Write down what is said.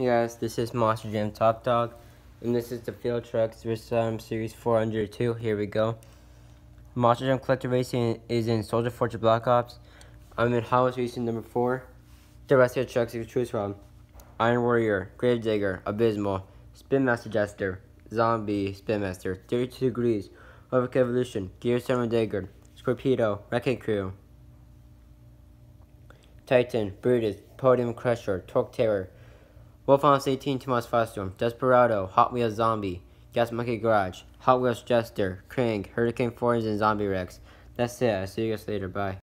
Guys, this is Monster Jam Top Dog, and this is the Field Trucks Racing Series 402. Here we go. Monster Jam Collector Racing is in Soldier Fortune Black Ops. I'm in Hot Racing number 4. The rest of the trucks you can choose from Iron Warrior, Grave Digger, Abysmal, Spin Master Jester, Zombie, Spin Master, 32 Degrees, Overkill Evolution, Gear 7 Dagger, Scorpedo, Wrecking Crew, Titan, Brutus, Podium Crusher, Torque Terror. Wolf on 18 Tomas Firestorm, Desperado, Hot Wheels Zombie, Gas Monkey Garage, Hot Wheels Jester, Krang, Hurricane Force, and Zombie Rex. That's it. I'll see you guys later. Bye.